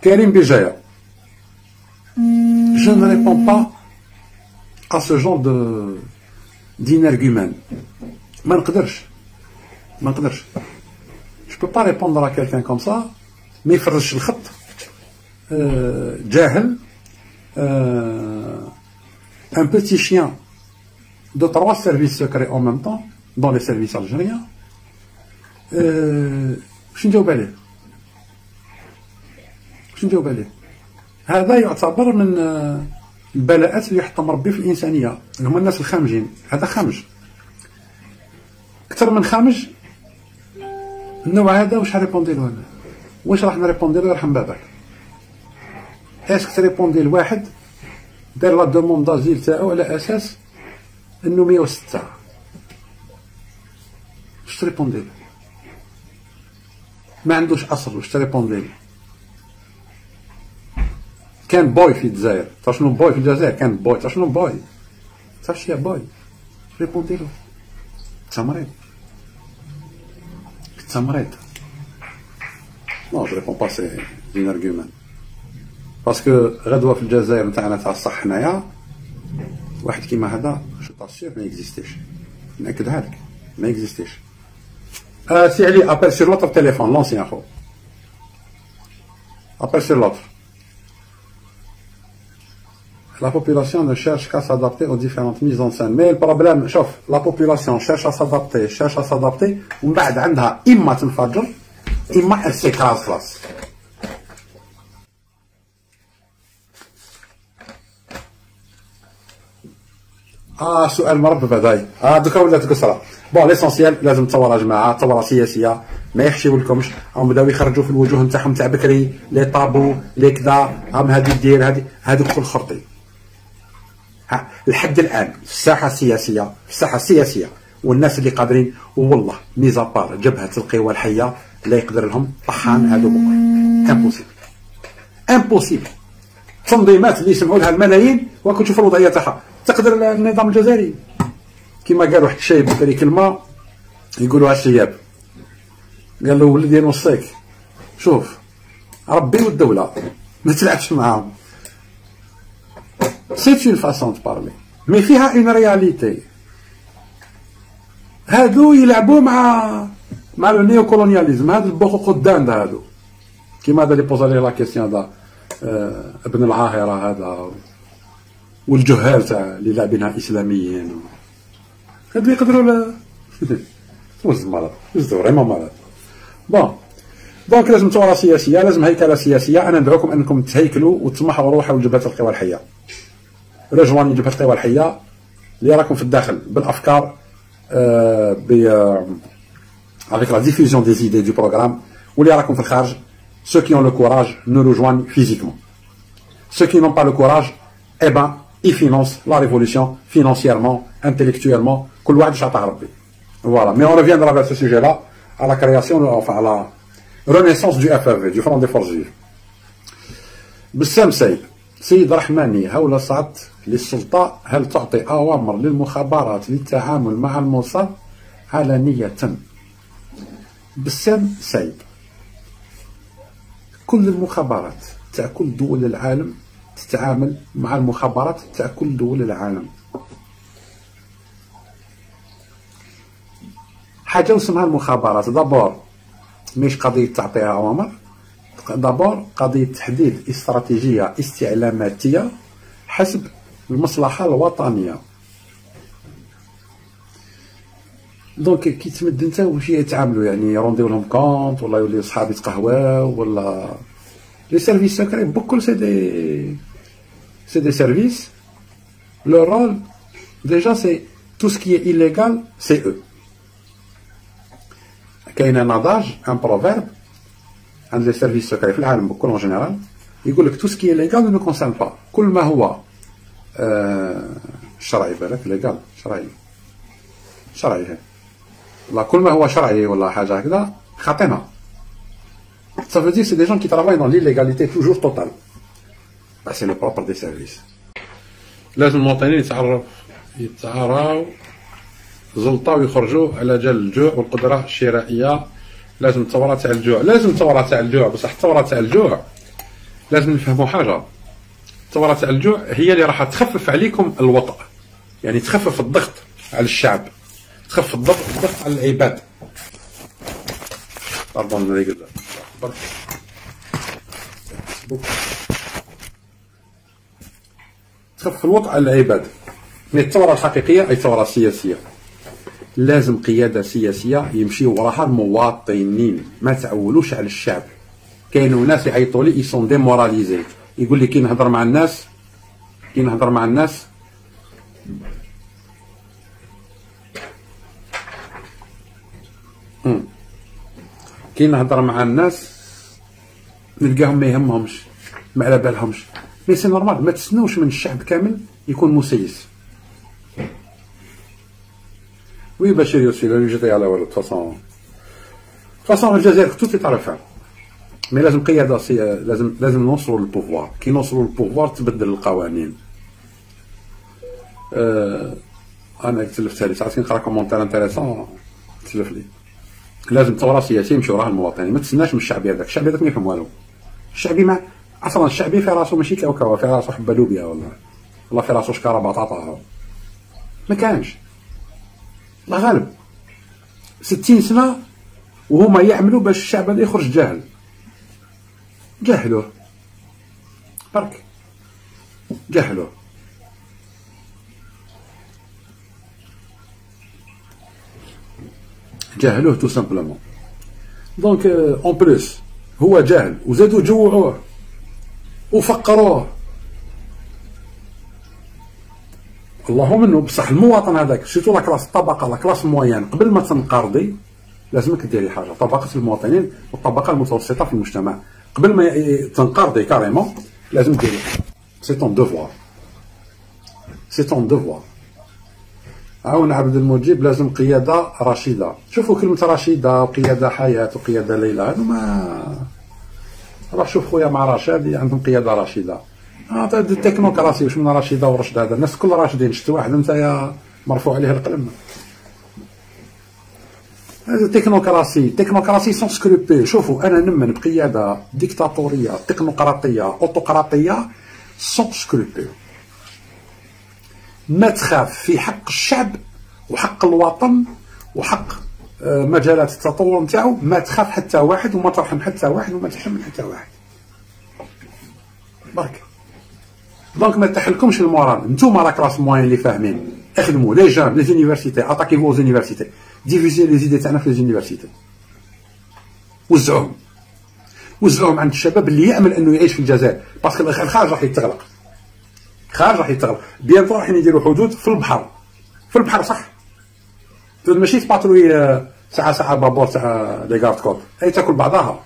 Karim Béger. Je ne réponds pas à ce genre de. Je ne peux pas répondre à quelqu'un comme ça, mais euh, il faut euh, un petit chien de trois services secrets en même temps, dans les services algériens, euh, je ne باش نجاوب عليه هذا يعتبر من البلاءات اللي يحطم ربي في الإنسانية هما الناس الخامجين. هذا خامج. أكثر من خامج؟ النوع هذا واش répondi له أنا؟ واش راح ن répondi له يرحم بابك est-ce que ت répondi لواحد دار la demande d'asile تاعو على أساس انه 106 واش تريبوندي له ما عندوش اصل واش تريبوندي له كان بوي في الجزائر تعرف شنو بوي في الجزائر كان بوي تعرف شنو بوي تعرف يا بوي ريبوندي له انت مريض انت مريض نو جو ريبون با سي دين ارغيومون باسكو غدوه في الجزائر نتاعنا تاع الصح هنايا واحد كيما هذا je t'assure ما existi ش ناكدها لك ما existi ش سي علي appelle sur l'autre téléphone l'ancien خو appelle sur l'autre la population ne cherche qu'à s'adapter aux différentes mises en scène. Mais le problème, شوف، la population cherche à s'adapter, cherche à s'adapter, ومن بعد عندها إما تنفجر إما s'écrase خلاص. آه سؤال مربب هذاي آه دوكا ولات قصره bon l'essentiel لازم يا جماعة ثوره سياسيه ما يحشيو لكمش راهم بداو يخرجوا في الوجوه نتاعهم تاع بكري les tabous لي كذا هم هذه دير هذه هذوك كل خرطي لحد الآن في الساحة السياسية في الساحة السياسية والناس اللي قادرين والله mis à part جبهة القوى الحية لا يقدر لهم طحان هذو بكره impossible impossible تنظيمات اللي يسمعوا لها الملايين وكنت تشوف الوضعيه تاعها تقدر النظام الجزائري؟ كما قال واحد الشايب بكري كلمة يقولوا الشياب. قال له ولدي نوصيك. شوف ربي والدولة ما تلعبش معاهم. c'est une façon de parler mais فيها une réalité هادو يلعبوا مع مع le néo-colonialisme هاد البوخو قدام هادو كيما هذا اللي posa لي la question هذا ابن العاهره هذا والجهال تاع اللي لاعبينها اسلاميين هادو يقدروا واش مرض واش vraiment مرض bon donc لازم ثوره سياسية لازم هيكلة سياسية. أنا ندعوكم أنكم تهيكلوا وتسمحوا روحوا لجبهه القوى الحية. رجواني جبهه القوى الحيه اللي راكم في الداخل بالافكار آه ب avec la diffusion des idées du programme واللي راكم في الخارج ceux qui ont le courage nous rejoignent physiquement ceux qui n'ont pas le courage eh ben ils financent la révolution financièrement intellectuellement كل واحد شعطاه ربي voilà mais on reviendra vers ce sujet là à la création enfin à la renaissance du FFV du Front des Forces Vives بسام سيد سيد رحماني هول صعدت للسلطة هل تعطي أوامر للمخابرات للتعامل مع الموصل؟ علنية بسام سيد. كل المخابرات تاع كل دول العالم تتعامل مع المخابرات تاع كل دول العالم. حاجة اسمها المخابرات. دابور مش قضية تعطيها أوامر. d'abord قضية تحديد استراتيجية استعلاماتية حسب المصلحة الوطنية. donc كي تمد انت واش يتعاملوا؟ يعني ي rendi و لهم compte ولا يوليو صحاب يتقهواو ولا les services secrets بكل c'est des c'est des services. le rôle déjà c'est tout ce qui est illégal c'est eux كاين un adage un proverbe عند les services secrets في العالم بكل en général يقول لك tout ce qui est légal nous concerne pas كل ما هو شرعي بالك légal شرعي. شرعي هي لا كل ما هو شرعي ولا حاجة هكذا خاطينا Ça veut dire que c'est des gens qui travaillent dans l'illégalité toujours totale. Bah, des services. لازم المواطنين يتعرف يتعراو. زلطة ويخرجوا على جال الجوع والقدرة الشرائية. لازم الثورة تاع الجوع. لازم الثورة تاع الجوع بصح الثورة تاع الجوع. لازم نفهموا حاجة. تاع الجوع هي اللي راح تخفف عليكم الوطأ. يعني تخفف الضغط على الشعب. تخفف الضغط على العباد. تخفف الوطأ على العباد. من الثورة الحقيقية أي ثورة سياسية. لازم قيادة سياسية يمشيو وراها المواطنين ما تعولوش على الشعب. كاينو ناس يعيطوا لي ils sont démoralisés يقول لي كي نهضر مع الناس كي نهضر مع الناس. كي نهضر مع الناس نلقاهم ما يهمهمش ما على بالهمش. mais c'est normal ما تسنوش من الشعب كامل يكون مسيس. oui بشير يوسفي لا يوجد على والو façon. façon الجزائر tout تعرفها mais لازم قياده لازم لازم نوصلوا لل pouvoir كي نوصلوا لل pouvoir تبدل القوانين أه أنا تلفت هذه ساعات نقرا commentaire intéressant تلف لي لازم ثوره سياسيه يمشي وراها المواطنين ما تسناش من الشعبي هذاك الشعبي هذاك ما يفهم والو الشعبي ما أصلا الشعبي في راسو ماشي كاوكاو في راسو حبه لوبيا والله والله في راسو شكاره بطاطا ما كانش الله غالب ستين سنه وهما يعملوا باش الشعب هذا يخرج جاهل جهلوه برك. جهلوه جهلوه tout simplement donc en plus هو جاهل وزادوا جوعوه وفقروه. اللهم انه بصح المواطن هذاك. c'est tout la classe الطبقه la classe قبل ما تنقرضي لازمك ديري حاجة. طبقة المواطنين والطبقة المتوسطة في المجتمع. قبل ما تنقرضي carrément لازم ديري c'est ton devoir c'est ton devoir عاون عبد المجيب لازم قيادة رشيدة. شوفوا كلمة رشيدة وقياده حياة وقياده ليلى. هذو ما روح شوف خويا مع رشاد عندهم قيادة رشيدة. آه التكنوقراطي واش من رشيدة ورشد هذا. الناس كل راشدين شفت واحد انت مرفوع عليه القلم. تكنوقراطي تكنوقراطي سون سكروبي شوفوا أنا نمن بقيادة ديكتاتورية تكنوقراطية أوتوقراطية sans scrupules ما تخاف في حق الشعب وحق الوطن وحق آه، مجالات التطور نتاعو. ما تخاف حتى واحد وما ترحم حتى واحد وما تحمل حتى واحد. برك. donc ما تحلكمش ال morale. نتوما la classe moyenne اللي فاهمين. اخدموا les jeunes les universités attaquez vos universités diffusez les idées تاعنا في les universités وزعوهم وزعوهم عند الشباب اللي يأمل إنه يعيش في الجزائر. parce que الخارج راح يتغلق. الخارج راح يتغلق. bientôt راح يديروا حدود في البحر. في البحر صح؟ ماشي ت patrouiller ساعه ساعة بابور تاع les garde-côtes أي تأكل بعضها.